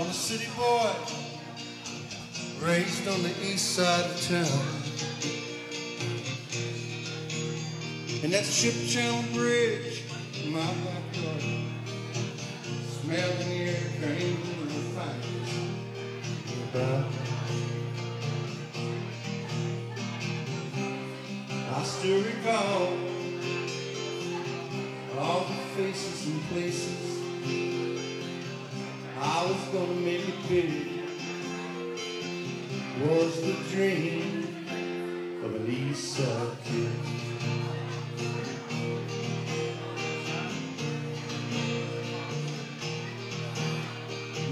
I'm a city boy, raised on the east side of town. And that ship channel bridge in my backyard, smelling the air drained from the. I still recall all the faces and places I was gonna make it big was the dream of an east kid.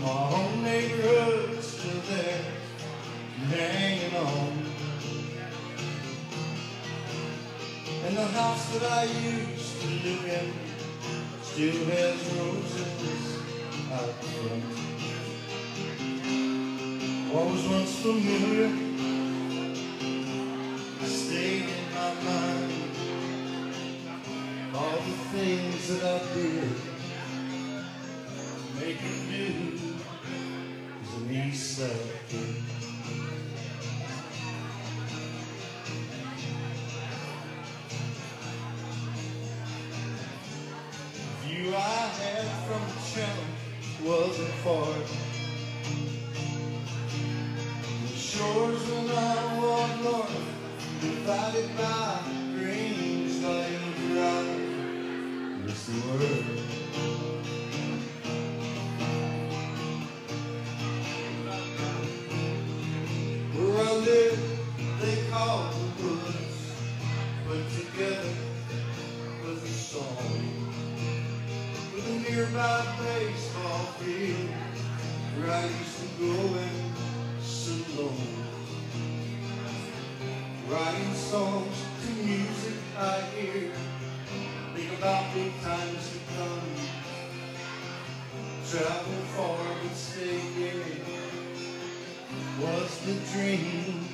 My home neighborhood's still there, hanging on. And the house that I used to live in still has roses out front. What was once familiar stayed in my mind. All the things that I did make it new as an east side kid. I had from the channel wasn't far. The shores when I walked north, divided by Grange Line Drive. Listen word. Around there, they call the woods, put together was a song a nearby baseball field where I used to go and sit alone. Writing songs to music I hear, think about the times to come. Travel far but stay near was the dream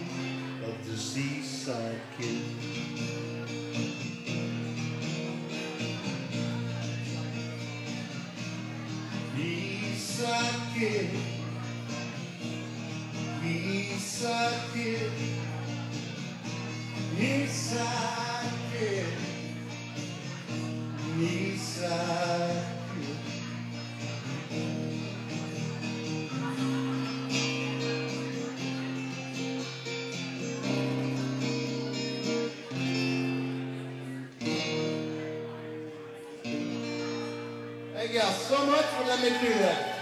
of the seaside kid. Kid, Eastside. Thank y'all so much for letting me do that.